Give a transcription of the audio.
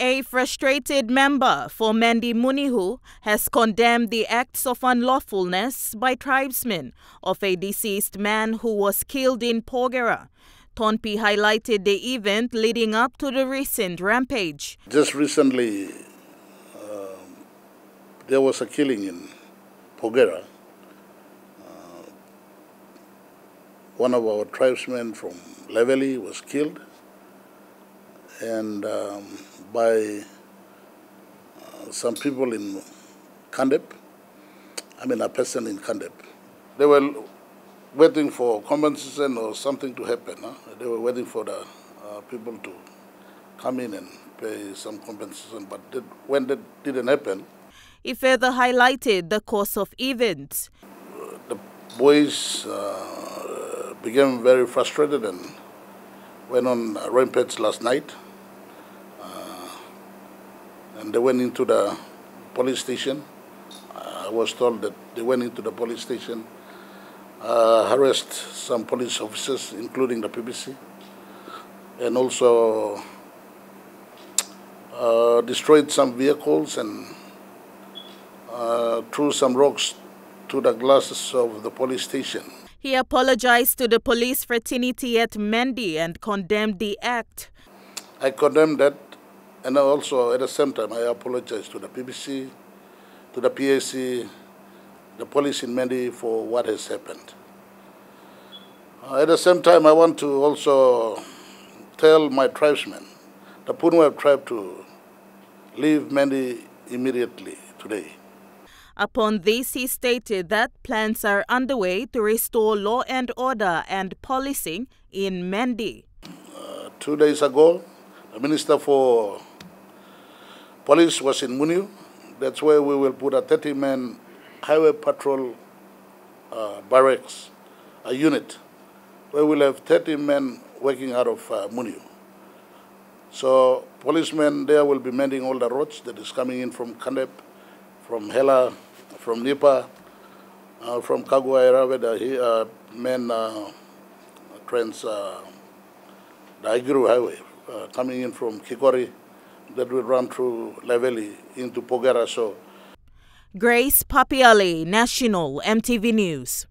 A frustrated member for Mendi Munihu has condemned the acts of unlawfulness by tribesmen of a deceased man who was killed in Porgera. Tonpi highlighted the event leading up to the recent rampage. Just recently, uh, there was a killing in Porgera. Uh, one of our tribesmen from Leveli was killed and um, by uh, some people in Kandep, I mean a person in Kandep. They were waiting for compensation or something to happen. Huh? They were waiting for the uh, people to come in and pay some compensation, but when that didn't happen, he further highlighted the course of events. the boys uh, became very frustrated and went on rampage last night and they went into the police station. I was told that they went into the police station, uh, harassed some police officers, including the PPC, and also uh, destroyed some vehicles and uh, threw some rocks to the glasses of the police station. He apologized to the police fraternity at Mendi and condemned the act. I condemn that and also, at the same time, I apologize to the PPC, to the PAC, the police in Mendi for what has happened. Uh, at the same time, I want to also tell my tribesmen, the Punweb tribe, to leave Mendi immediately today. Upon this, he stated that plans are underway to restore law and order and policing in Mendi. Uh, two days ago, the Minister for Police was in Munihu. That's where we will put a 30-man highway patrol uh, barracks, a unit, where we'll have 30 men working out of uh. So policemen there will be mending all the roads that is coming in from Kandep, from Hela, from Nipa, uh, from Kaguaira, where the uh, men uh, trans, uh, the Highway, Uh, coming in from Kikori, that will run through Leveli into Porgera. So, Grace Papiale, National EMTV News.